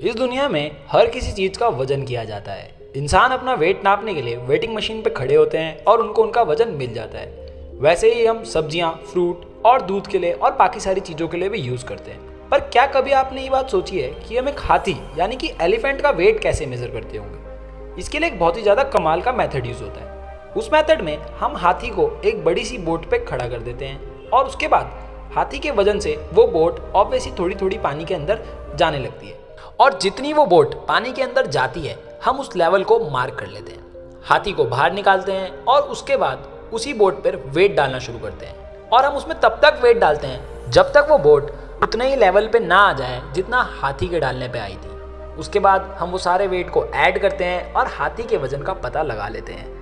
इस दुनिया में हर किसी चीज़ का वज़न किया जाता है। इंसान अपना वेट नापने के लिए वेटिंग मशीन पर खड़े होते हैं और उनको उनका वज़न मिल जाता है। वैसे ही हम सब्ज़ियाँ, फ्रूट और दूध के लिए और बाकी सारी चीज़ों के लिए भी यूज़ करते हैं। पर क्या कभी आपने ये बात सोची है कि हम एक हाथी, यानी कि एलिफेंट का वेट कैसे मेज़र करते होंगे? इसके लिए एक बहुत ही ज़्यादा कमाल का मेथड यूज़ होता है। उस मेथड में हम हाथी को एक बड़ी सी बोट पे खड़ा कर देते हैं और उसके बाद हाथी के वज़न से वो बोट ऑब्वियसली थोड़ी थोड़ी पानी के अंदर जाने लगती है। और जितनी वो बोट पानी के अंदर जाती है, हम उस लेवल को मार्क कर लेते हैं। हाथी को बाहर निकालते हैं और उसके बाद उसी बोट पर वेट डालना शुरू करते हैं। और हम उसमें तब तक वेट डालते हैं, जब तक वो बोट उतने ही लेवल पे ना आ जाए जितना हाथी के डालने पे आई थी। उसके बाद हम वो सारे वेट को ऐड करते हैं और हाथी के वज़न का पता लगा लेते हैं।